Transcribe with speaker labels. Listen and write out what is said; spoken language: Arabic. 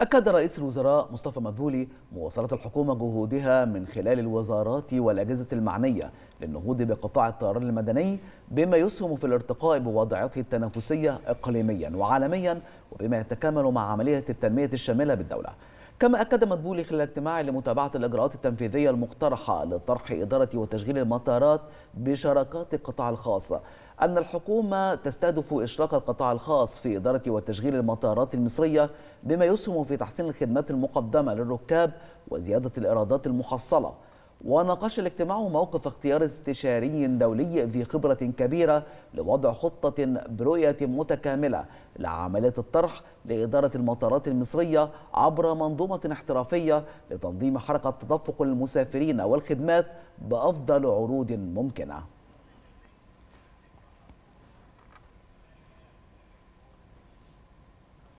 Speaker 1: أكد رئيس الوزراء مصطفى مدبولي مواصلة الحكومة جهودها من خلال الوزارات والأجهزة المعنية للنهوض بقطاع الطيران المدني بما يسهم في الارتقاء بوضعيته التنافسية إقليميا وعالميا وبما يتكامل مع عملية التنمية الشاملة بالدولة. كما أكد مدبولي خلال اجتماع لمتابعة الإجراءات التنفيذية المقترحة لطرح إدارة وتشغيل المطارات بشراكات القطاع الخاص أن الحكومة تستهدف إشراك القطاع الخاص في إدارة وتشغيل المطارات المصرية بما يسهم في تحسين الخدمات المقدمة للركاب وزيادة الإيرادات المحصلة. وناقش الاجتماع موقف اختيار استشاري دولي ذي خبرة كبيرة لوضع خطة برؤية متكاملة لعملية الطرح لإدارة المطارات المصرية عبر منظومة احترافية لتنظيم حركة تدفق المسافرين والخدمات بأفضل عروض ممكنة.